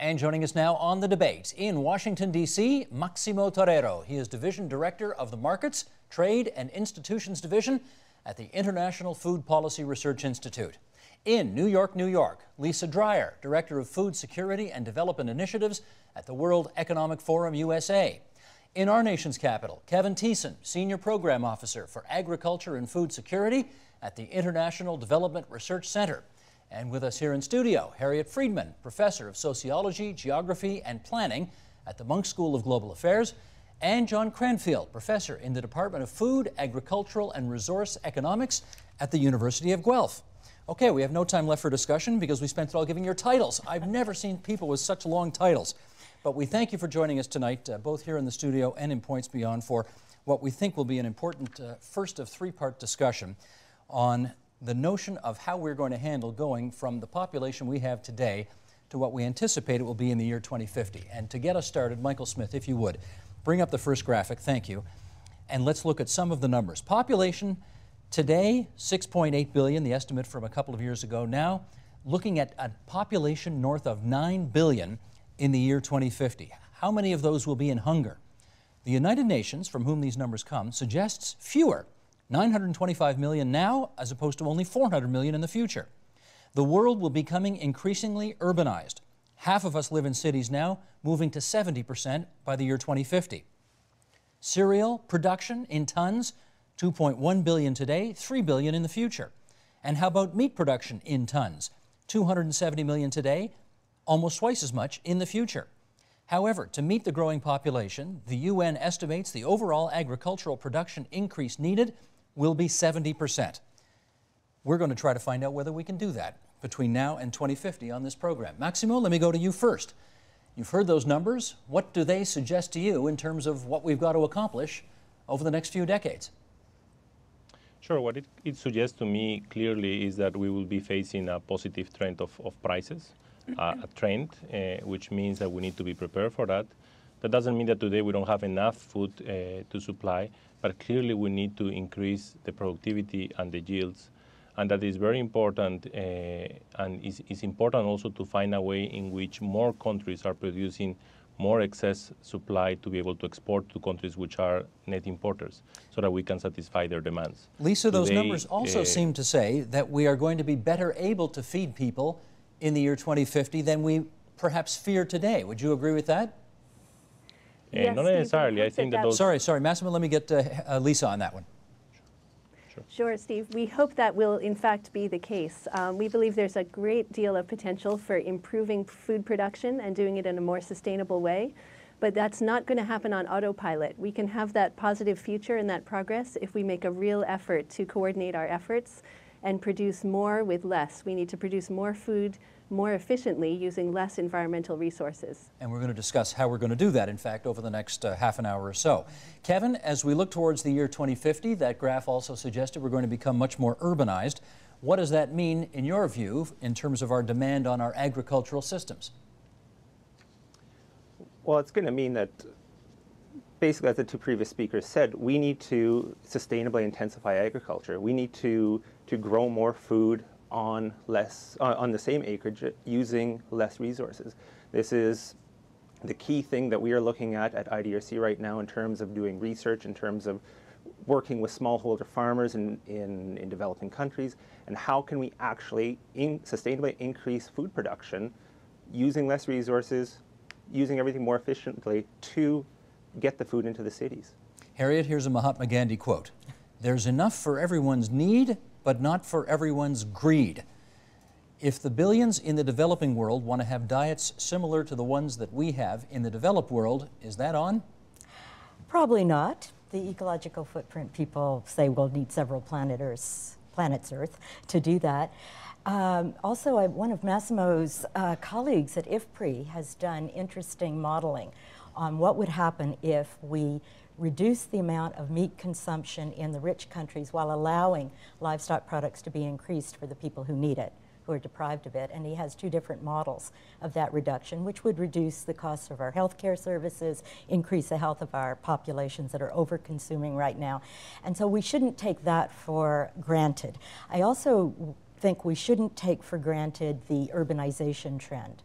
And joining us now on the debate in Washington, D.C., Maximo Torero. He is Division Director of the Markets, Trade, and Institutions Division at the International Food Policy Research Institute. In New York, New York, Lisa Dreier, Director of Food Security and Development Initiatives at the World Economic Forum USA. In our nation's capital, Kevin Thiessen, Senior Program Officer for Agriculture and Food Security at the International Development Research Center. And with us here in studio, Harriet Friedmann, Professor of Sociology, Geography, and Planning at the Munk School of Global Affairs, and John Cranfield, Professor in the Department of Food, Agricultural, and Resource Economics at the University of Guelph. Okay, we have no time left for discussion because we spent it all giving your titles. I've never seen people with such long titles. But we thank you for joining us tonight, uh, both here in the studio and in Points Beyond, for what we think will be an important uh, first of three part discussion on the notion of how we're going to handle going from the population we have today to what we anticipate it will be in the year 2050. And to get us started, Michael Smith, if you would, bring up the first graphic, thank you, and let's look at some of the numbers. Population today, 6.8 billion, the estimate from a couple of years ago. Now, looking at a population north of 9 billion in the year 2050. How many of those will be in hunger? The United Nations, from whom these numbers come, suggests fewer 925 million now, as opposed to only 400 million in the future. The world will be becoming increasingly urbanized. Half of us live in cities now, moving to 70% by the year 2050. Cereal production in tons, 2.1 billion today, 3 billion in the future. And how about meat production in tons? 270 million today, almost twice as much in the future. However, to meet the growing population, the UN estimates the overall agricultural production increase needed will be 70%. We're going to try to find out whether we can do that between now and 2050 on this program. Maximo, let me go to you first. You've heard those numbers. What do they suggest to you in terms of what we've got to accomplish over the next few decades? Sure. What it, it suggests to me clearly is that we will be facing a positive trend of, of prices, uh, a trend, uh, which means that we need to be prepared for that. That doesn't mean that today we don't have enough food uh, to supply, but clearly we need to increase the productivity and the yields. And that is very important, uh, and it's, it's important also to find a way in which more countries are producing more excess supply to be able to export to countries which are net importers so that we can satisfy their demands. Lisa, Today, those numbers also uh, seem to say that we are going to be better able to feed people in the year 2050 than we perhaps fear today. Would you agree with that? Yes, not necessarily. I think that, those. Sorry, sorry, Massimo. Let me get uh, uh, Lisa on that one. Sure. sure, Steve. We hope that will, in fact, be the case. Um, we believe there's a great deal of potential for improving food production and doing it in a more sustainable way. But that's not going to happen on autopilot. We can have that positive future and that progress if we make a real effort to coordinate our efforts and produce more with less. We need to produce more food more efficiently using less environmental resources. And we're going to discuss how we're going to do that, in fact, over the next uh, half an hour or so. Kevin, as we look towards the year 2050, that graph also suggested we're going to become much more urbanized. What does that mean, in your view, in terms of our demand on our agricultural systems? Well, it's going to mean that basically, as the two previous speakers said, we need to sustainably intensify agriculture. We need to, to grow more food on less uh, on the same acreage using less resources. This is the key thing that we are looking at at IDRC right now in terms of doing research, in terms of working with smallholder farmers in, in, in developing countries, and how can we actually in, sustainably increase food production using less resources, using everything more efficiently to get the food into the cities. Harriet, here's a Mahatma Gandhi quote. There's enough for everyone's need but not for everyone's greed. If the billions in the developing world want to have diets similar to the ones that we have in the developed world, is that on? Probably not. The ecological footprint people say we'll need several planeters, planets Earth to do that. Um, also, I, one of Massimo's uh, colleagues at IFPRI has done interesting modeling on what would happen if we reduce the amount of meat consumption in the rich countries while allowing livestock products to be increased for the people who need it, who are deprived of it. And he has two different models of that reduction, which would reduce the cost of our healthcare services, increase the health of our populations that are over-consuming right now. And so we shouldn't take that for granted. I also think we shouldn't take for granted the urbanization trend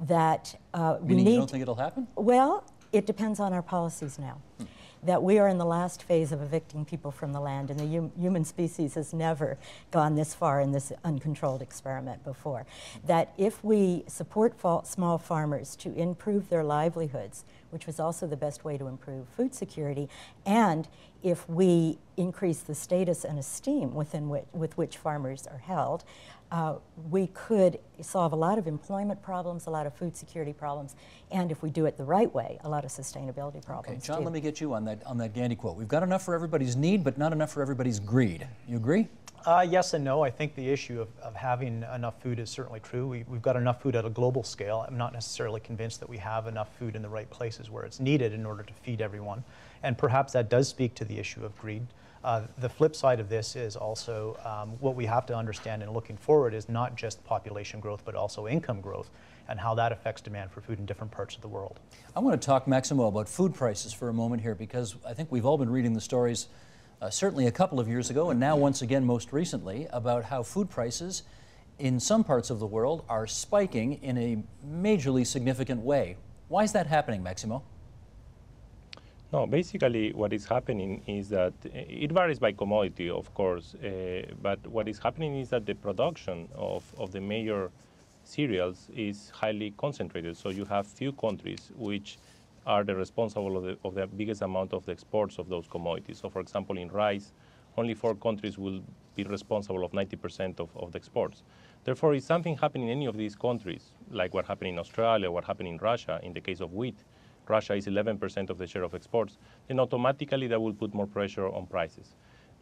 that uh, we need. you don't think it'll happen? Well, it depends on our policies now. Hmm. That we are in the last phase of evicting people from the land, and the hum- human species has never gone this far in this uncontrolled experiment before. That if we support small farmers to improve their livelihoods, which was also the best way to improve food security, and if we increase the status and esteem within which, with which farmers are held, uh, we could solve a lot of employment problems, a lot of food security problems, and if we do it the right way, a lot of sustainability problems. Okay, problems. John, too. let me get you on that on that Gandhi quote. We've got enough for everybody's need, but not enough for everybody's greed. You agree? Uh, yes and no. I think the issue of, of having enough food is certainly true. We, we've got enough food at a global scale. I'm not necessarily convinced that we have enough food in the right places where it's needed in order to feed everyone. And perhaps that does speak to the issue of greed. Uh, the flip side of this is also um, what we have to understand in looking forward is not just population growth, but also income growth and how that affects demand for food in different parts of the world. I want to talk, Maximo, about food prices for a moment here because I think we've all been reading the stories, uh, certainly a couple of years ago, and now once again, most recently, about how food prices in some parts of the world are spiking in a majorly significant way. Why is that happening, Maximo? No, basically what is happening is that uh, it varies by commodity, of course, uh, but what is happening is that the production of, of the major cereals is highly concentrated. So you have few countries which are the responsible of the, of the biggest amount of the exports of those commodities. So for example, in rice, only four countries will be responsible of 90% of, of the exports. Therefore, if something happening in any of these countries, like what happened in Australia, what happened in Russia, in the case of wheat, Russia is 11% of the share of exports, then automatically that will put more pressure on prices.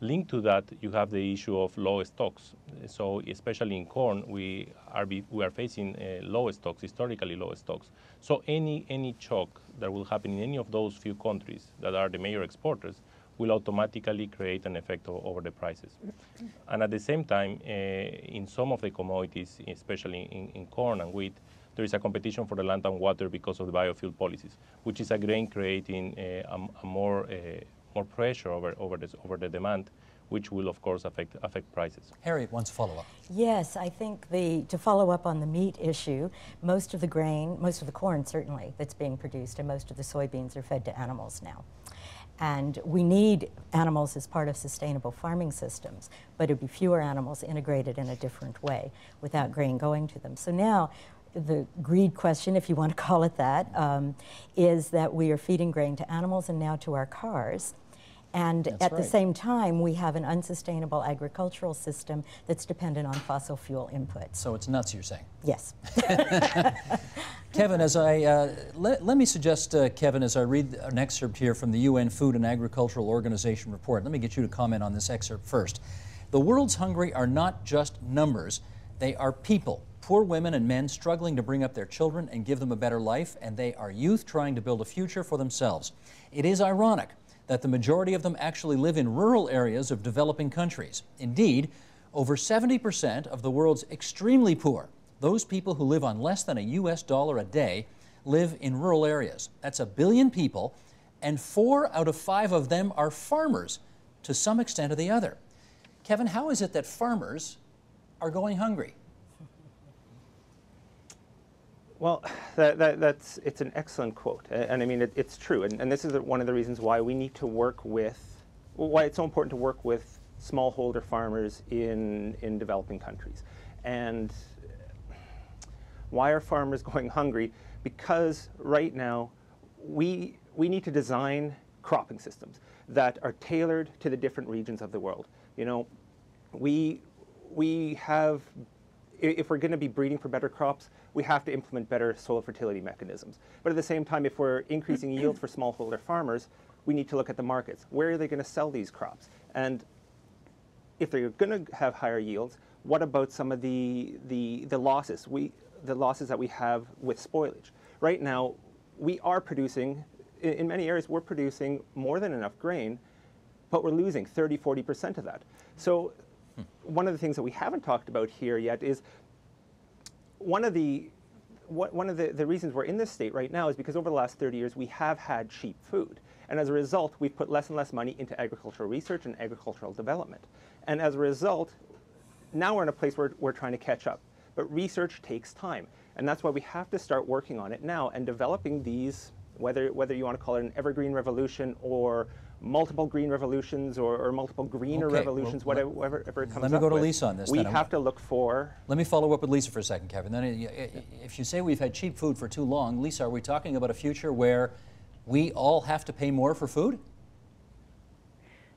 Linked to that, you have the issue of low stocks. So especially in corn, we are, be, we are facing uh, low stocks, historically low stocks. So any, any shock that will happen in any of those few countries that are the major exporters will automatically create an effect o- over the prices. And at the same time, uh, in some of the commodities, especially in, in corn and wheat, there is a competition for the land and water because of the biofuel policies, which is again creating uh, a, a more, uh, more pressure over, over, this, over the demand, which will of course affect, affect prices. Harriet wants follow up. Yes, I think the to follow up on the meat issue, most of the grain, most of the corn certainly that's being produced, and most of the soybeans are fed to animals now. And we need animals as part of sustainable farming systems, but it'd be fewer animals integrated in a different way without grain going to them. So now, the greed question, if you want to call it that, um, is that we are feeding grain to animals and now to our cars. And That's at the same time, we have an unsustainable agricultural system that's dependent on fossil fuel input. So it's nuts, you're saying. Yes. Kevin, as I uh, let, let me suggest, uh, Kevin, as I read an excerpt here from the UN Food and Agricultural Organization report, let me get you to comment on this excerpt first. The world's hungry are not just numbers, they are people. Poor women and men struggling to bring up their children and give them a better life, and they are youth trying to build a future for themselves. It is ironic that the majority of them actually live in rural areas of developing countries. Indeed, over 70% of the world's extremely poor, those people who live on less than a US dollar a day, live in rural areas. That's a billion people, and four out of five of them are farmers to some extent or the other. Kevin, how is it that farmers are going hungry? Well, that, that, that's it's an excellent quote, A- and, I mean it, it's true, and, and this is one of the reasons why we need to work with, why it's so important to work with smallholder farmers in in developing countries, and why are farmers going hungry? Because right now, we we need to design cropping systems that are tailored to the different regions of the world. You know, we we have if we're going to be breeding for better crops, we have to implement better soil fertility mechanisms. But at the same time, if we're increasing yield for smallholder farmers, we need to look at the markets. Where are they going to sell these crops? And if they're going to have higher yields, what about some of the, the, the losses? We, the losses that we have with spoilage. Right now, we are producing, in, in many areas, we're producing more than enough grain, but we're losing 30, 40% of that. So one of the things that we haven't talked about here yet is one of the one of the, the reasons we're in this state right now is because over the last 30 years we have had cheap food. And as a result, we've put less and less money into agricultural research and agricultural development. And as a result, now we're in a place where we're trying to catch up. But research takes time. And that's why we have to start working on it now and developing these, whether, whether you want to call it an evergreen revolution or multiple green revolutions or, or multiple greener Okay, revolutions, well, let- whatever, whatever it comes let me up go to with. Lisa on this We then. I have to look for Let me follow up with Lisa for a second, Kevin. Then, i- i- if you say we've had cheap food for too long, Lisa, are we talking about a future where we all have to pay more for food?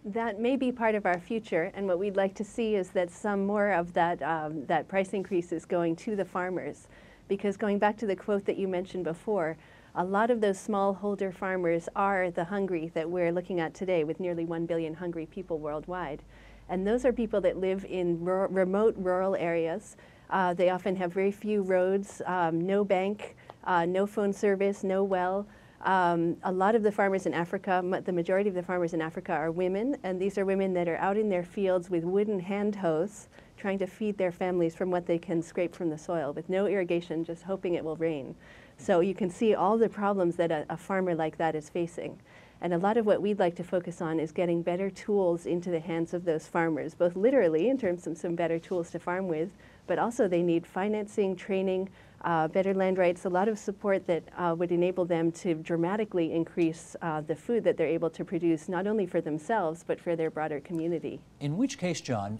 That may be part of our future, and what we'd like to see is that some more of that, um, that price increase is going to the farmers. Because going back to the quote that you mentioned before, a lot of those smallholder farmers are the hungry that we're looking at today with nearly 1 billion hungry people worldwide. And those are people that live in remote rural areas. Uh, they often have very few roads, um, no bank, uh, no phone service, no well. Um, a lot of the farmers in Africa, ma- the majority of the farmers in Africa are women, and these are women that are out in their fields with wooden hand hoes trying to feed their families from what they can scrape from the soil with no irrigation, just hoping it will rain. So you can see all the problems that a, a farmer like that is facing. And a lot of what we'd like to focus on is getting better tools into the hands of those farmers, both literally in terms of some better tools to farm with, but also they need financing, training, uh, better land rights, a lot of support that uh, would enable them to dramatically increase uh, the food that they're able to produce, not only for themselves, but for their broader community. In which case, John,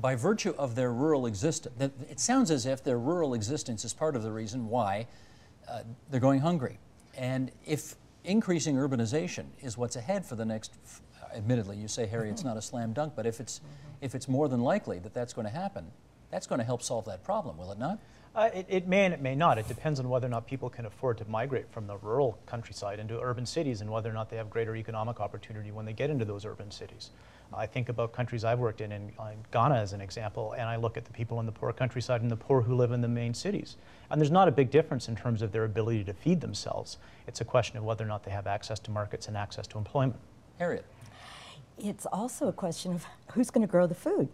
by virtue of their rural existence, it sounds as if their rural existence is part of the reason why uh, they're going hungry. And if increasing urbanization is what's ahead for the next, admittedly, you say, Harry, it's not a slam dunk, but if it's, if it's more than likely that that's going to happen, that's going to help solve that problem, will it not? Uh, it, it may and it may not. It depends on whether or not people can afford to migrate from the rural countryside into urban cities and whether or not they have greater economic opportunity when they get into those urban cities. I think about countries I've worked in, in, in Ghana as an example, and I look at the people in the poor countryside and the poor who live in the main cities. And there's not a big difference in terms of their ability to feed themselves. It's a question of whether or not they have access to markets and access to employment. Harriet. It's also a question of who's going to grow the food.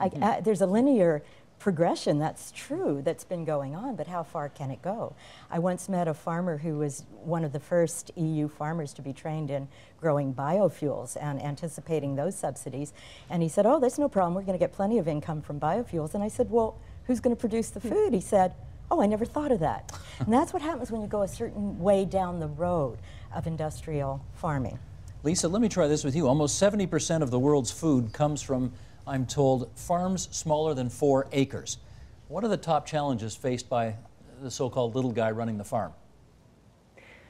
I, uh, there's a linear progression, that's true, that's been going on, but how far can it go? I once met a farmer who was one of the first EU farmers to be trained in growing biofuels and anticipating those subsidies. And he said, Oh, there's no problem, we're going to get plenty of income from biofuels. And I said, Well, who's going to produce the hmm. food? He said, Oh, I never thought of that. and that's what happens when you go a certain way down the road of industrial farming. Lisa, let me try this with you. Almost 70% of the world's food comes from, I'm told, farms smaller than four acres. What are the top challenges faced by the so called little guy running the farm?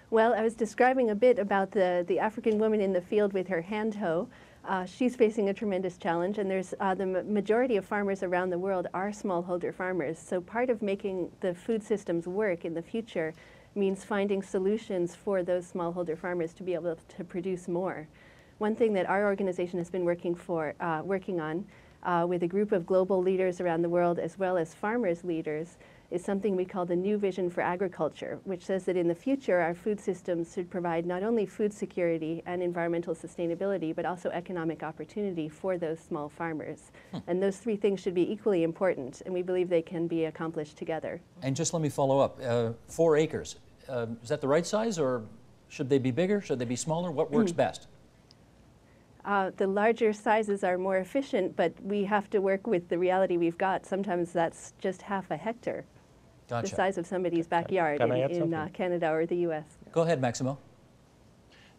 Well, I was describing a bit about the, the African woman in the field with her hand hoe. Uh, she's facing a tremendous challenge, and there's uh, the majority of farmers around the world are smallholder farmers. So part of making the food systems work in the future means finding solutions for those smallholder farmers to be able to produce more. One thing that our organization has been working for, uh, working on, uh, with a group of global leaders around the world as well as farmers leaders, is something we call the New Vision for Agriculture, which says that in the future our food systems should provide not only food security and environmental sustainability, but also economic opportunity for those small farmers. And those three things should be equally important, and we believe they can be accomplished together. And just let me follow up. Uh, four acres, uh, is that the right size, or should they be bigger? Should they be smaller? What works best? Uh, the larger sizes are more efficient, but we have to work with the reality we've got. Sometimes that's just half a hectare, Gotcha. the size of somebody's backyard can in, in uh. Canada or the US. Go ahead, Maximo.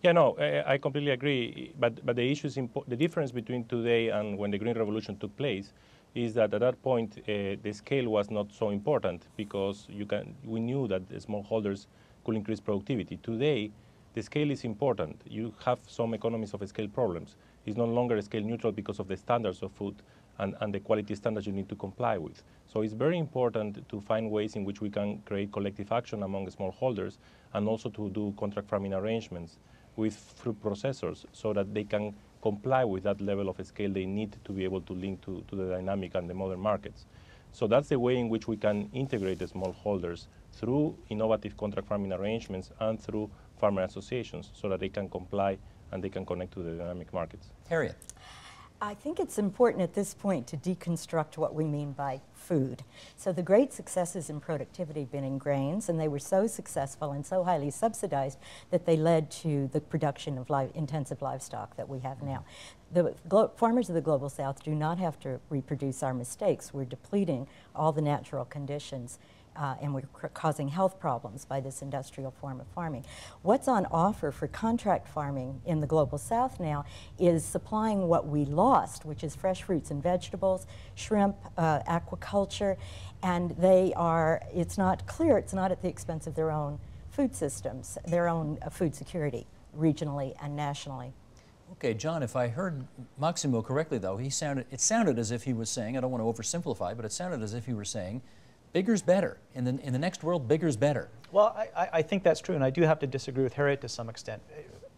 Yeah, no, I, I completely agree. But but the issue is impo- the difference between today and when the Green Revolution took place is that at that point uh, the scale was not so important because you can we knew that the smallholders could increase productivity. Today, the scale is important. You have some economies of scale problems. It's no longer scale neutral because of the standards of food and, and the quality standards you need to comply with. So it's very important to find ways in which we can create collective action among smallholders and also to do contract farming arrangements with fruit processors so that they can comply with that level of scale they need to be able to link to, to the dynamic and the modern markets. So that's the way in which we can integrate the smallholders through innovative contract farming arrangements and through farmer associations so that they can comply and they can connect to the dynamic markets. Harriet. I think it's important at this point to deconstruct what we mean by food. So the great successes in productivity have been in grains, and they were so successful and so highly subsidized that they led to the production of li- intensive livestock that we have now. The glo- farmers of the global south do not have to reproduce our mistakes. We're depleting all the natural conditions uh, and we're causing health problems by this industrial form of farming. What's on offer for contract farming in the global south now is supplying what we lost, which is fresh fruits and vegetables, shrimp, uh, aquaculture, and they are, it's not clear, it's not at the expense of their own food systems, their own uh, food security, regionally and nationally. Okay, John, if I heard Maximo correctly, though, he sounded, it sounded as if he was saying, I don't want to oversimplify, but it sounded as if he were saying, bigger's better. In the, in the next world, bigger's better. Well, I, I think that's true, and I do have to disagree with Harriet to some extent.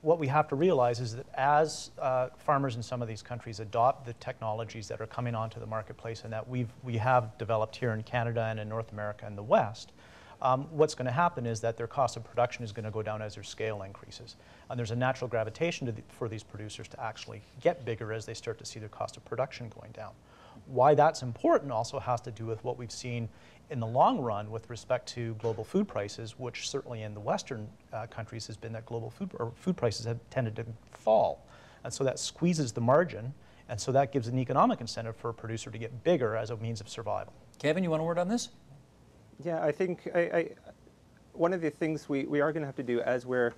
What we have to realize is that as uh, farmers in some of these countries adopt the technologies that are coming onto the marketplace and that we've, we have developed here in Canada and in North America and the West, um, what's going to happen is that their cost of production is going to go down as their scale increases. And there's a natural gravitation the, for these producers to actually get bigger as they start to see their cost of production going down. Why that's important also has to do with what we've seen in the long run with respect to global food prices, which certainly in the Western uh, countries has been that global food, or food prices have tended to fall. And so that squeezes the margin, and so that gives an economic incentive for a producer to get bigger as a means of survival. Kevin, you want a word on this? Yeah, I think I, I, one of the things we, we are going to have to do as we're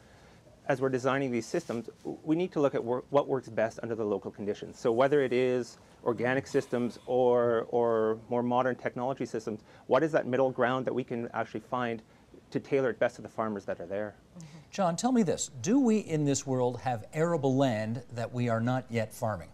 as we're designing these systems, we need to look at wor what works best under the local conditions. So whether it is organic systems or, or more modern technology systems, what is that middle ground that we can actually find to tailor it best to the farmers that are there? Mm -hmm. John, tell me this. Do we in this world have arable land that we are not yet farming?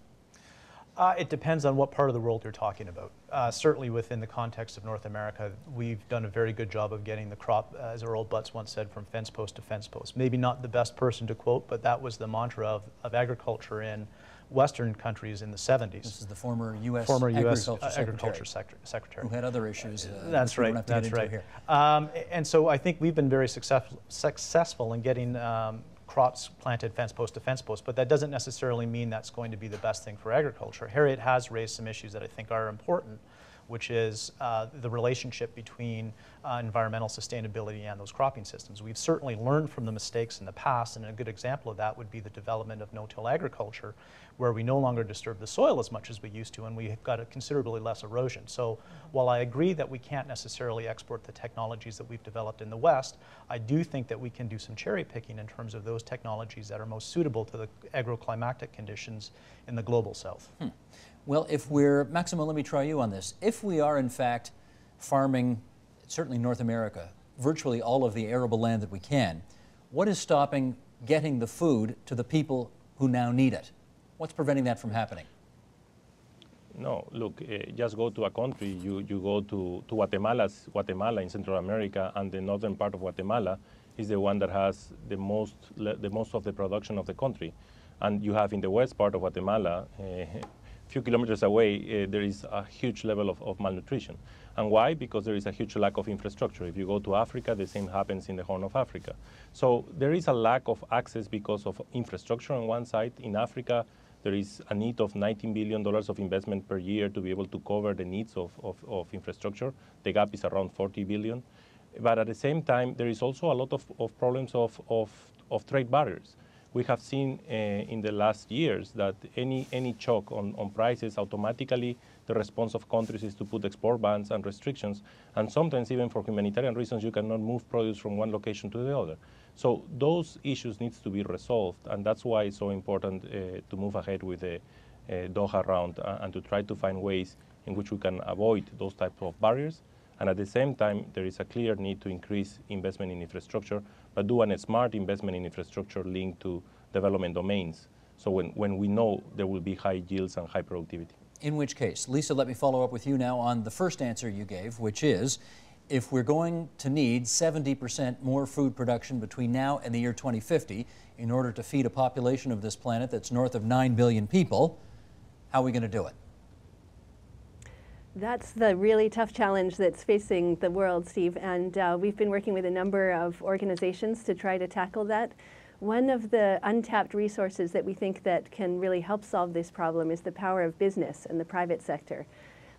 Uh, it depends on what part of the world you're talking about. Uh, certainly within the context of North America, we've done a very good job of getting the crop, uh, as Earl Butz once said, from fence post to fence post. Maybe not the best person to quote, but that was the mantra of, of agriculture in Western countries in the 70s. This is the former U.S. Former U.S. Agriculture, Secretary, Agriculture Secretary. Who had other issues. Uh, that's right, that's right. Um, and so I think we've been very successful, successful in getting um, crops planted fence post to fence post, but that doesn't necessarily mean that's going to be the best thing for agriculture. Harriet has raised some issues that I think are important, which is uh, the relationship between uh, environmental sustainability and those cropping systems. We've certainly learned from the mistakes in the past, and a good example of that would be the development of no-till agriculture, where we no longer disturb the soil as much as we used to, and we've got considerably less erosion. So while I agree that we can't necessarily export the technologies that we've developed in the West, I do think that we can do some cherry picking in terms of those technologies that are most suitable to the agroclimatic conditions in the global South. Hmm. Well, if we're, Maximo, let me try you on this. If we are in fact farming, certainly North America, virtually all of the arable land that we can, what is stopping getting the food to the people who now need it? What's preventing that from happening? No, look, uh, just go to a country. You, you go to, to Guatemala, Guatemala in Central America, and the northern part of Guatemala is the one that has the most, the most of the production of the country. And you have in the west part of Guatemala, uh, few kilometers away, uh, there is a huge level of, of malnutrition. And why? Because there is a huge lack of infrastructure. If you go to Africa, the same happens in the Horn of Africa. So there is a lack of access because of infrastructure on one side. In Africa, there is a need of $19 billion of investment per year to be able to cover the needs of, of, of infrastructure. The gap is around 40 billion. But at the same time, there is also a lot of, of problems of, of, of trade barriers. We have seen uh, in the last years that any, any shock on, on prices, automatically the response of countries is to put export bans and restrictions. And sometimes even for humanitarian reasons, you cannot move produce from one location to the other. So those issues needs to be resolved, and that's why it's so important uh, to move ahead with the uh, Doha round and to try to find ways in which we can avoid those types of barriers. And at the same time, there is a clear need to increase investment in infrastructure, but do a smart investment in infrastructure linked to development domains. So when, when we know there will be high yields and high productivity. In which case, Lisa, let me follow up with you now on the first answer you gave, which is if we're going to need 70% more food production between now and the year 2050 in order to feed a population of this planet that's north of 9 billion people, how are we going to do it? That's the really tough challenge that's facing the world, Steve. And uh, we've been working with a number of organizations to try to tackle that. One of the untapped resources that we think that can really help solve this problem is the power of business and the private sector.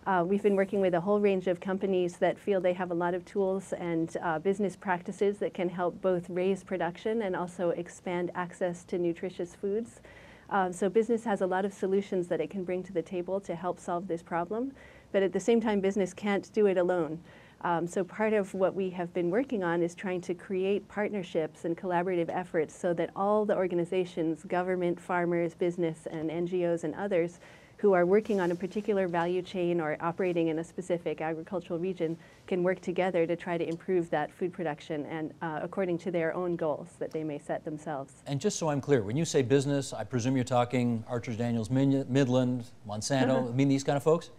Uh, we've been working with a whole range of companies that feel they have a lot of tools and uh, business practices that can help both raise production and also expand access to nutritious foods. Uh, so business has a lot of solutions that it can bring to the table to help solve this problem. But at the same time, business can't do it alone. Um, so part of what we have been working on is trying to create partnerships and collaborative efforts so that all the organizations, government, farmers, business, and NGOs and others who are working on a particular value chain or operating in a specific agricultural region can work together to try to improve that food production and uh, according to their own goals that they may set themselves. And just so I'm clear, when you say business, I presume you're talking Archer Daniels Midland, Monsanto, uh -huh. I mean these kind of folks?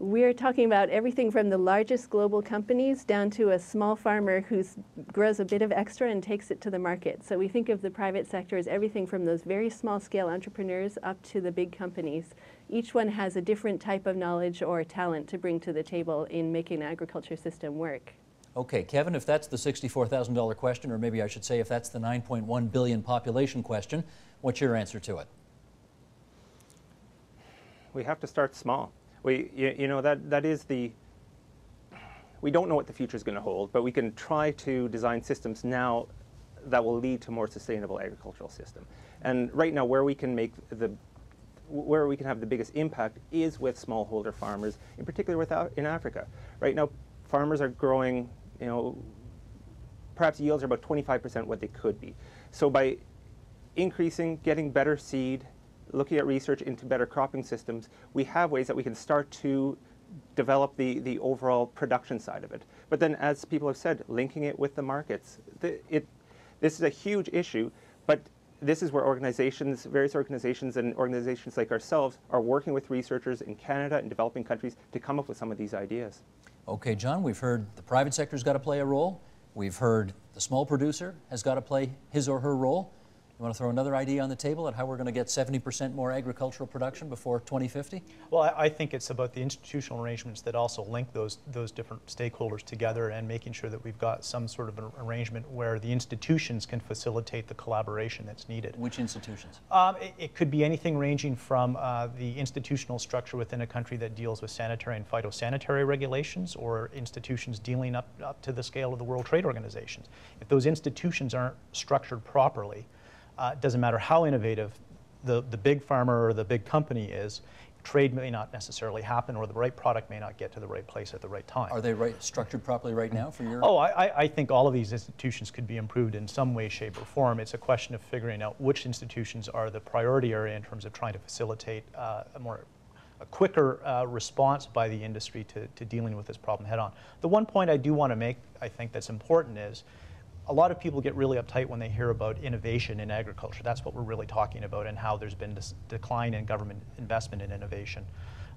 We're talking about everything from the largest global companies down to a small farmer who grows a bit of extra and takes it to the market. So we think of the private sector as everything from those very small scale entrepreneurs up to the big companies. Each one has a different type of knowledge or talent to bring to the table in making the agriculture system work. Okay, Kevin, if that's the $64,000 question, or maybe I should say if that's the 9.1 billion population question, what's your answer to it? We have to start small we, you, know, that, that is the, we don't know what the future is going to hold, but we can try to design systems now that will lead to more sustainable agricultural system. And right now, where we can make the where we can have the biggest impact is with smallholder farmers, in particular with, uh, in Africa. Right now, farmers are growing, you know, perhaps yields are about 25% what they could be. So by increasing, getting better seed, looking at research into better cropping systems, we have ways that we can start to develop the, the overall production side of it. But then, as people have said, linking it with the markets. The, it, this is a huge issue, but this is where organizations, various organizations and organizations like ourselves are working with researchers in Canada and developing countries to come up with some of these ideas. Okay, John, we've heard the private sector's got to play a role. We've heard the small producer has got to play his or her role. You want to throw another idea on the table at how we're going to get 70% more agricultural production before 2050? Well, I, I, think it's about the institutional arrangements that also link those, those different stakeholders together and making sure that we've got some sort of an arrangement where the institutions can facilitate the collaboration that's needed. Which institutions? Um, it, it, could be anything ranging from uh, the institutional structure within a country that deals with sanitary and phytosanitary regulations or institutions dealing up, up to the scale of the World Trade Organization. If those institutions aren't structured properly, uh, doesn't matter how innovative the, the big farmer or the big company is, trade may not necessarily happen or the right product may not get to the right place at the right time. Are they right, structured properly right now for your? Oh, I, I think all of these institutions could be improved in some way, shape, or form. It's a question of figuring out which institutions are the priority area in terms of trying to facilitate uh, a more a quicker uh, response by the industry to, to dealing with this problem head on. The one point I do want to make, I think that's important is a lot of people get really uptight when they hear about innovation in agriculture. That's what we're really talking about and how there's been this decline in government investment in innovation.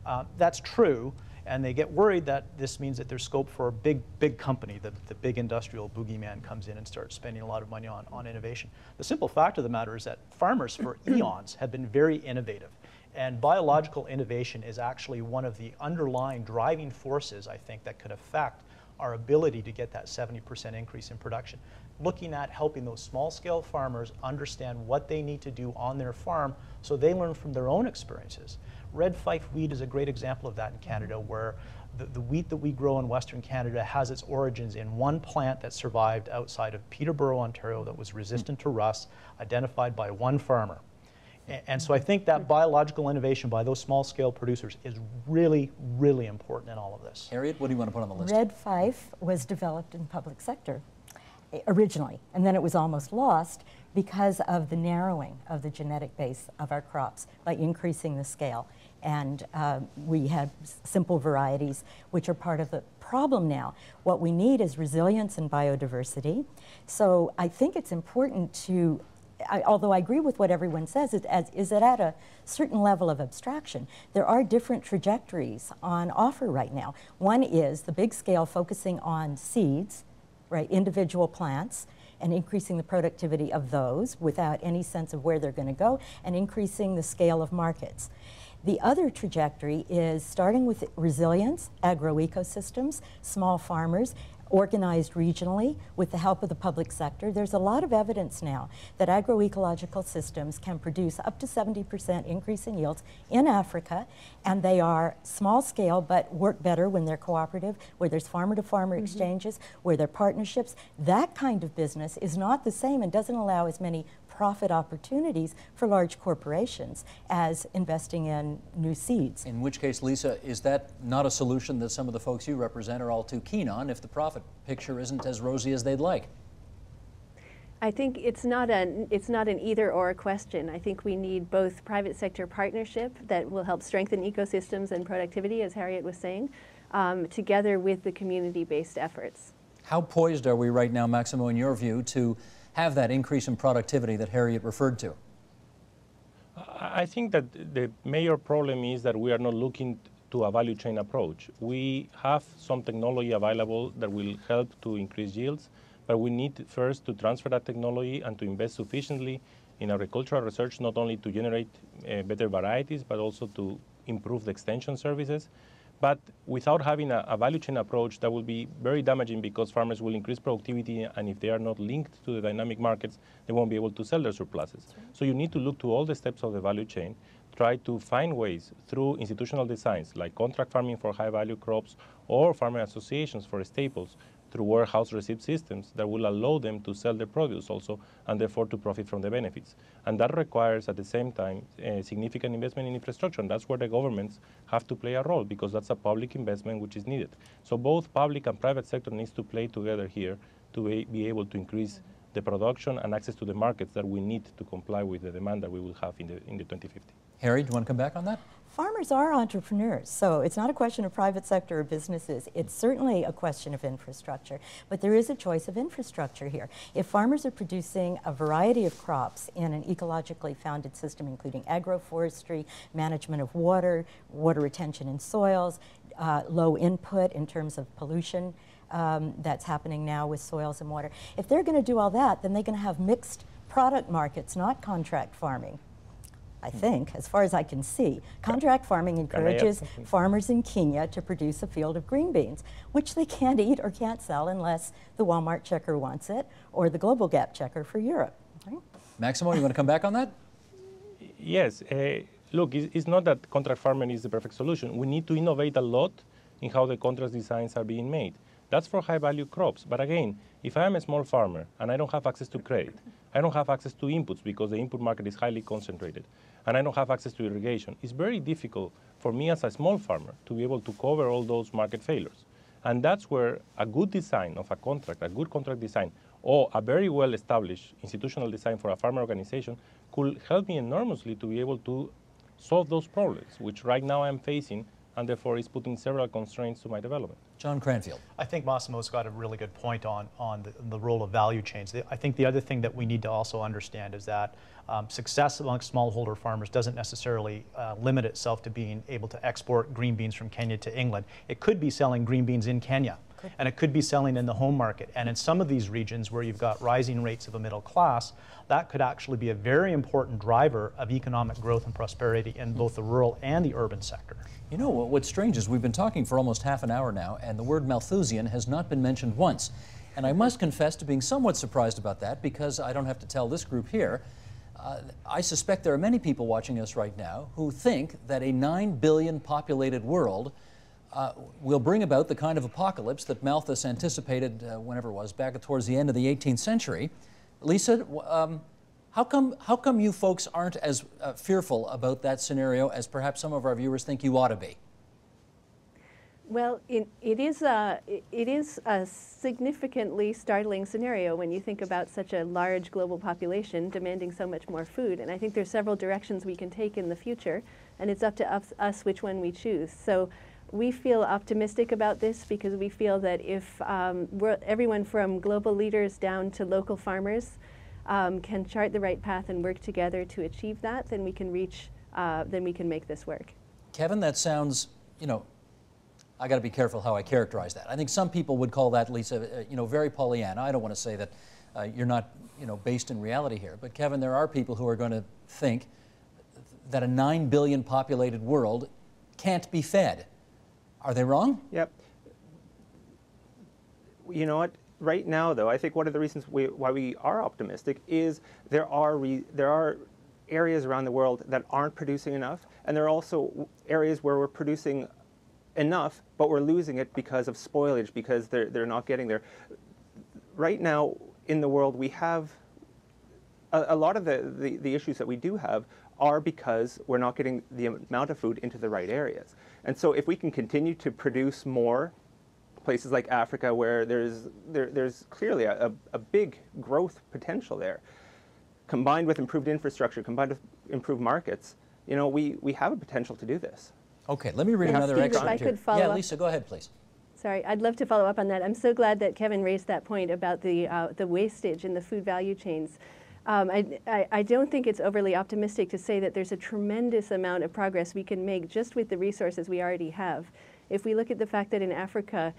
Uh, that's true, and they get worried that this means that there's scope for a big, big company, the, the big industrial boogeyman comes in and starts spending a lot of money on, on innovation. The simple fact of the matter is that farmers for eons have been very innovative. And biological innovation is actually one of the underlying driving forces, I think, that could affect our ability to get that 70% increase in production. Looking at helping those small scale farmers understand what they need to do on their farm so they learn from their own experiences. Red fife wheat is a great example of that in Canada mm-hmm. where the, the, wheat that we grow in Western Canada has its origins in one plant that survived outside of Peterborough, Ontario that was mm-hmm. resistant to rust, identified by one farmer. And so I think that biological innovation by those small scale producers is really, really important in all of this. Harriet, what do you want to put on the list? Red fife was developed in public sector eh, originally, and then it was almost lost because of the narrowing of the genetic base of our crops by increasing the scale. And uh, we had simple varieties, which are part of the problem now. What we need is resilience and biodiversity. So I think it's important to I, although I agree with what everyone says, it, as, is that at a certain level of abstraction, there are different trajectories on offer right now. One is the big scale focusing on seeds, right, individual plants, and increasing the productivity of those without any sense of where they're going to go, and increasing the scale of markets. The other trajectory is starting with resilience, agroecosystems, small farmers, organized regionally with the help of the public sector. There's a lot of evidence now that agroecological systems can produce up to 70% increase in yields in Africa, and they are small scale but work better when they're cooperative, where there's farmer to farmer mm -hmm. exchanges, where they're partnerships. That kind of business is not the same and doesn't allow as many profit opportunities for large corporations as investing in new seeds. In which case, Lisa, is that not a solution that some of the folks you represent are all too keen on if the profit picture isn't as rosy as they'd like? I think it's not an it's not an either or question. I think we need both private sector partnership that will help strengthen ecosystems and productivity, as Harriet was saying, um, together with the community-based efforts. How poised are we right now, Maximo, in your view, to have that increase in productivity that Harriet referred to? I think that the major problem is that we are not looking to a value chain approach. We have some technology available that will help to increase yields, but we need first to transfer that technology and to invest sufficiently in agricultural research, not only to generate uh, better varieties, but also to improve the extension services. But without having a, a, value chain approach, that will be very damaging because farmers will increase productivity, and if they are not linked to the dynamic markets, they won't be able to sell their surpluses. Right. So you need to look to all the steps of the value chain, try to find ways through institutional designs like contract farming for high value crops or farmer associations for staples through warehouse receipt systems that will allow them to sell their produce also and therefore to profit from the benefits. And that requires at the same time significant investment in infrastructure. And that's where the governments have to play a role because that's a public investment which is needed. So both public and private sector needs to play together here to be able to increase the production and access to the markets that we need to comply with the demand that we will have in the, in the 2050. Harry, do you want to come back on that? Farmers are entrepreneurs, so it's not a question of private sector or businesses. It's certainly a question of infrastructure, but there is a choice of infrastructure here. If farmers are producing a variety of crops in an ecologically founded system, including agroforestry, management of water, water retention in soils, uh, low input in terms of pollution, um, that's happening now with soils and water. If they're going to do all that, then they're going to have mixed product markets, not contract farming. I think, as far as I can see. Contract farming encourages farmers in Kenya to produce a field of green beans, which they can't eat or can't sell unless the Walmart checker wants it or the Global Gap checker for Europe. Right? Maximo, you want to come back on that? Yes. Uh, look, it's not that contract farming is the perfect solution. We need to innovate a lot in how the contract designs are being made. That's for high value crops. But again, if I am a small farmer and I don't have access to credit, I don't have access to inputs because the input market is highly concentrated, and I don't have access to irrigation, it's very difficult for me as a small farmer to be able to cover all those market failures. And that's where a good design of a contract, a good contract design, or a very well established institutional design for a farmer organization could help me enormously to be able to solve those problems, which right now I'm facing and therefore is putting several constraints to my development. John Cranfield. I think Massimo's got a really good point on, on the, the, role of value chains. I think the other thing that we need to also understand is that um, success amongst smallholder farmers doesn't necessarily uh, limit itself to being able to export green beans from Kenya to England. It could be selling green beans in Kenya and it could be selling in the home market. And in some of these regions where you've got rising rates of a middle class, that could actually be a very important driver of economic growth and prosperity in both the rural and the urban sector. You know, what's strange is we've been talking for almost half an hour now, and the word Malthusian has not been mentioned once. And I must confess to being somewhat surprised about that because I don't have to tell this group here. Uh, I suspect there are many people watching us right now who think that a 9 billion populated world uh, will bring about the kind of apocalypse that Malthus anticipated, uh, whenever it was, back towards the end of the 18th century. Lisa, um, how, come, how come you folks aren't as uh, fearful about that scenario as perhaps some of our viewers think you ought to be? Well, it, it, is a, it is a significantly startling scenario when you think about such a large global population demanding so much more food. And I think there's several directions we can take in the future, and it's up to us, us which one we choose. So we feel optimistic about this because we feel that if um, everyone from global leaders down to local farmers um, can chart the right path and work together to achieve that, then we can reach, uh, then we can make this work. Kevin, that sounds, you know, I got to be careful how I characterize that. I think some people would call that, Lisa, uh, you know, very Pollyanna. I don't want to say that uh, you're not, you know, based in reality here. But Kevin, there are people who are going to think that a 9 billion populated world can't be fed. Are they wrong? Yep. you know what? Right now, though, I think one of the reasons we, why we are optimistic is there are re, there are areas around the world that aren't producing enough, and there are also areas where we're producing enough, but we're losing it because of spoilage, because they're, they're not getting there. Right now in the world, we have a, a lot of the, the, the, issues that we do have are because we're not getting the amount of food into the right areas. And so if we can continue to produce more places like Africa where there's, there, there's clearly a, a big growth potential there, combined with improved infrastructure, combined with improved markets, you know, we, we have a potential to do this. Okay, let me read another Steve, excerpt if I could follow Yeah, up. Lisa, go ahead, please. Sorry, I'd love to follow up on that. I'm so glad that Kevin raised that point about the, uh, the wastage in the food value chains. Um, I, I, I, don't think it's overly optimistic to say that there's a tremendous amount of progress we can make just with the resources we already have. If we look at the fact that in Africa,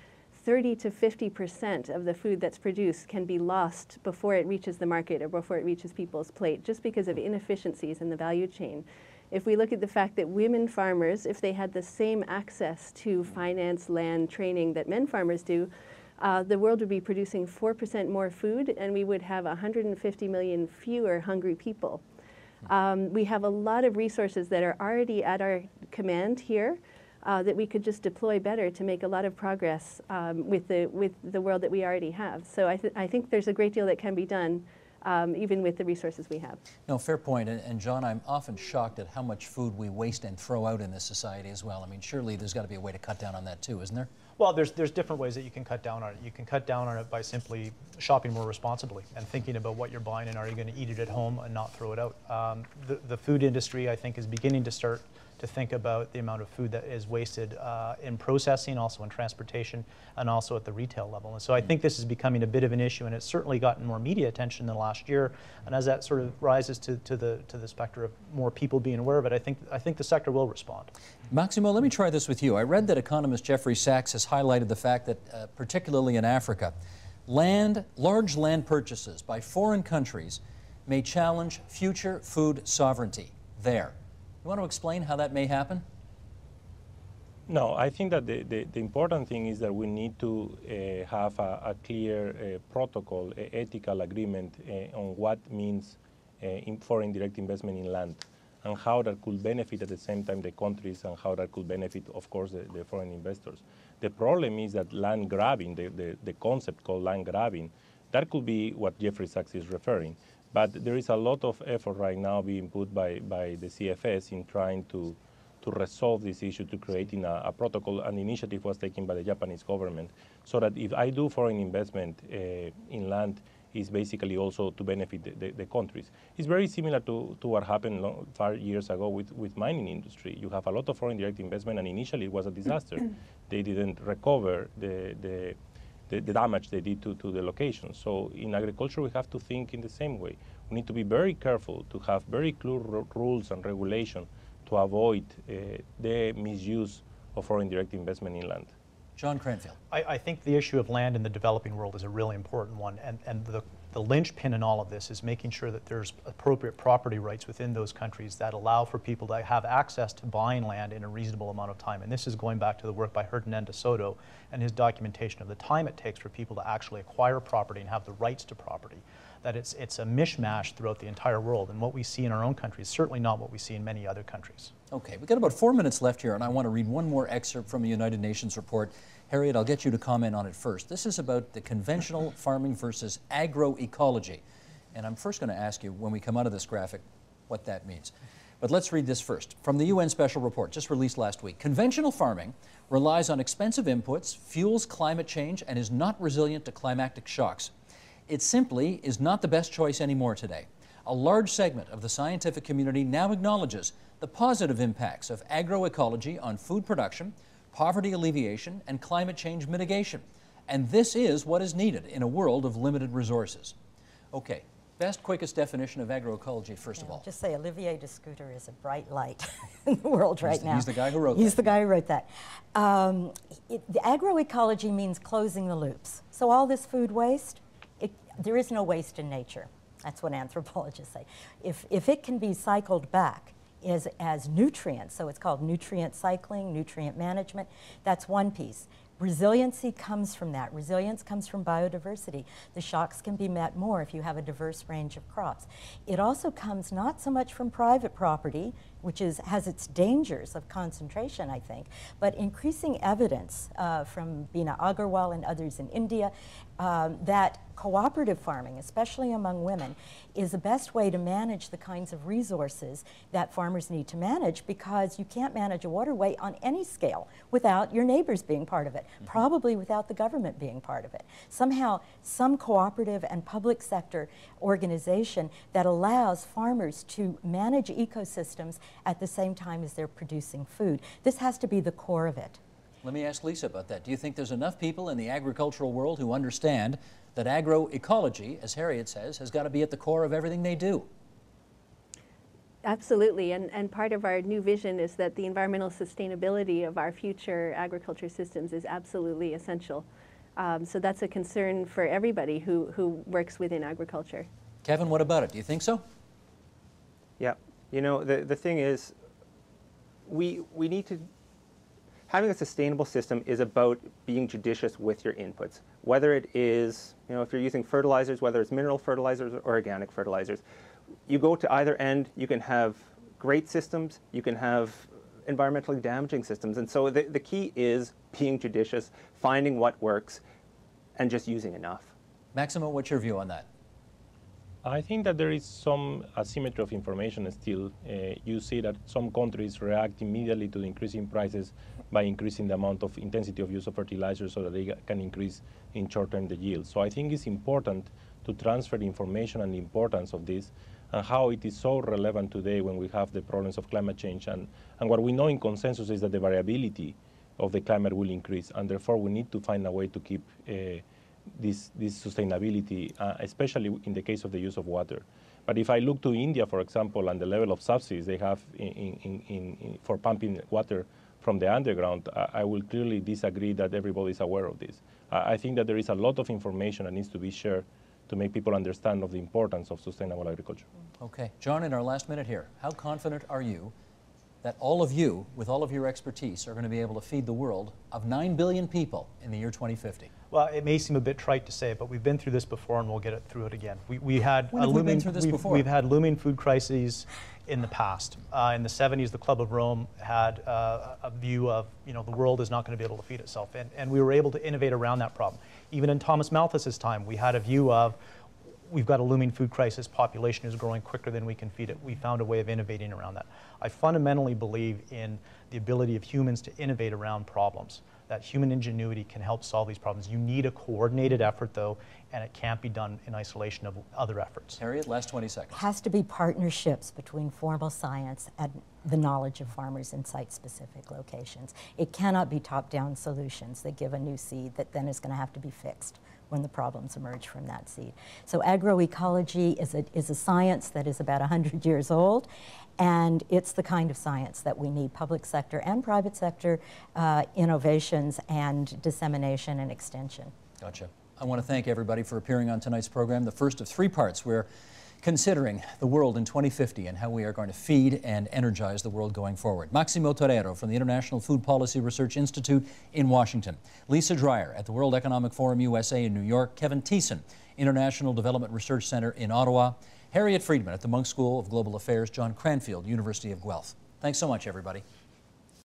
30 to 50 percent of the food that's produced can be lost before it reaches the market or before it reaches people's plate, just because of inefficiencies in the value chain. If we look at the fact that women farmers, if they had the same access to finance, land, training that men farmers do, uh, the world would be producing 4% more food and we would have 150 million fewer hungry people. Um, we have a lot of resources that are already at our command here uh, that we could just deploy better to make a lot of progress um, with, the, with the world that we already have. So I, th I think there's a great deal that can be done um, even with the resources we have. No, fair point. And, and, John, I'm often shocked at how much food we waste and throw out in this society as well. I mean, surely there's got to be a way to cut down on that too, isn't there? Well, there's, there's different ways that you can cut down on it. You can cut down on it by simply shopping more responsibly and thinking about what you're buying and are you going to eat it at home and not throw it out. Um, the, the food industry, I think, is beginning to start to think about the amount of food that is wasted uh, in processing, also in transportation, and also at the retail level. And so I think this is becoming a bit of an issue, and it's certainly gotten more media attention than last year. And as that sort of rises to, to the to the specter of more people being aware of it, I think I think the sector will respond. Maximo, let me try this with you. I read that economist Jeffrey Sachs has highlighted the fact that, uh, particularly in Africa, land, large land purchases by foreign countries may challenge future food sovereignty there. You want to explain how that may happen? No, I think that the, the, the important thing is that we need to uh, have a, a clear uh, protocol, a ethical agreement uh, on what means uh, in foreign direct investment in land and how that could benefit at the same time the countries and how that could benefit, of course, the, the foreign investors. The problem is that land grabbing, the, the, the concept called land grabbing, that could be what Jeffrey Sachs is referring. But there is a lot of effort right now being put by, by the CFS in trying to, to resolve this issue, to creating a, a protocol. An initiative was taken by the Japanese government so that if I do foreign investment uh, in land, is basically also to benefit the, the, the, countries. It's very similar to, to what happened long, far years ago with, with mining industry. You have a lot of foreign direct investment, and initially it was a disaster. they didn't recover the, the the, the, damage they did to, to the location. So in agriculture, we have to think in the same way. We need to be very careful to have very clear rules and regulation to avoid uh, the misuse of foreign direct investment in land. John Cranfield. I, I, think the issue of land in the developing world is a really important one, and, and the, the linchpin in all of this is making sure that there's appropriate property rights within those countries that allow for people to have access to buying land in a reasonable amount of time. And this is going back to the work by Hernan de Soto and his documentation of the time it takes for people to actually acquire property and have the rights to property. That it's, it's a mishmash throughout the entire world. And what we see in our own country is certainly not what we see in many other countries. Okay, we've got about four minutes left here, and I want to read one more excerpt from a United Nations report Harriet, I'll get you to comment on it first. This is about the conventional farming versus agroecology. And I'm first going to ask you, when we come out of this graphic, what that means. But let's read this first. From the UN Special Report, just released last week. Conventional farming relies on expensive inputs, fuels climate change, and is not resilient to climatic shocks. It simply is not the best choice anymore today. A large segment of the scientific community now acknowledges the positive impacts of agroecology on food production, poverty alleviation, and climate change mitigation. And this is what is needed in a world of limited resources. Okay, best, quickest definition of agroecology, first yeah, of all. Just say Olivier de Schutter is a bright light in the world right he's the, now. He's the guy who wrote he's that. the guy who wrote that. Um, it, the agroecology means closing the loops. So all this food waste, it, there is no waste in nature. That's what anthropologists say. If, if it can be cycled back, is as nutrients, so it's called nutrient cycling, nutrient management. That's one piece. Resiliency comes from that. Resilience comes from biodiversity. The shocks can be met more if you have a diverse range of crops. It also comes not so much from private property, which is, has its dangers of concentration, I think, but increasing evidence uh, from Bina Agarwal and others in India um, that cooperative farming, especially among women, is the best way to manage the kinds of resources that farmers need to manage because you can't manage a waterway on any scale without your neighbors being part of it, mm -hmm. probably without the government being part of it. Somehow, some cooperative and public sector organization that allows farmers to manage ecosystems at the same time as they're producing food. This has to be the core of it. Let me ask Lisa about that. Do you think there's enough people in the agricultural world who understand that agroecology, as Harriet says, has got to be at the core of everything they do? Absolutely, and, and part of our new vision is that the environmental sustainability of our future agriculture systems is absolutely essential. Um, so that's a concern for everybody who, who works within agriculture. Kevin, what about it? Do you think so? Yeah, you know, the, the thing is, we, we need to having a sustainable system is about being judicious with your inputs, whether it is, you know, if you're using fertilizers, whether it's mineral fertilizers or organic fertilizers. You go to either end, you can have great systems, you can have environmentally damaging systems. And so the, the key is being judicious, finding what works, and just using enough. Maximo, what's your view on that? I think that there is some asymmetry of information still. Uh, you see that some countries react immediately to the increasing prices by increasing the amount of intensity of use of fertilizers so that they can increase in short term the yield. So I think it's important to transfer the information and the importance of this and how it is so relevant today when we have the problems of climate change. And, and what we know in consensus is that the variability of the climate will increase, and therefore we need to find a way to keep uh, this, this sustainability, uh, especially in the case of the use of water. But if I look to India, for example, and the level of subsidies they have in, in, in, for pumping water from the underground, I, I will clearly disagree that everybody is aware of this. I, I think that there is a lot of information that needs to be shared to make people understand of the importance of sustainable agriculture. Okay. John, in our last minute here, how confident are you that all of you, with all of your expertise, are going to be able to feed the world of 9 billion people in the year 2050? Well, it may seem a bit trite to say it, but we've been through this before and we'll get it through it again. We, we had when have looming, we been through this we've, before? We've had looming food crises in the past. Uh, in the 70s, the Club of Rome had uh, a view of, you know, the world is not going to be able to feed itself. And, and we were able to innovate around that problem. Even in Thomas Malthus's time, we had a view of we've got a looming food crisis, population is growing quicker than we can feed it. We found a way of innovating around that. I fundamentally believe in the ability of humans to innovate around problems, that human ingenuity can help solve these problems. You need a coordinated effort, though, and it can't be done in isolation of other efforts. Harriet, last 20 seconds. It has to be partnerships between formal science and the knowledge of farmers in site-specific locations. It cannot be top-down solutions that give a new seed that then is going to have to be fixed when the problems emerge from that seed. So agroecology is a, is a science that is about 100 years old, and it's the kind of science that we need, public sector and private sector uh, innovations and dissemination and extension. Gotcha. I want to thank everybody for appearing on tonight's program, the first of three parts we're considering the world in 2050 and how we are going to feed and energize the world going forward. Maximo Torero from the International Food Policy Research Institute in Washington. Lisa Dreyer at the World Economic Forum USA in New York. Kevin Tiessen, International Development Research Center in Ottawa. Harriet Friedmann at the Munk School of Global Affairs. John Cranfield, University of Guelph. Thanks so much, everybody.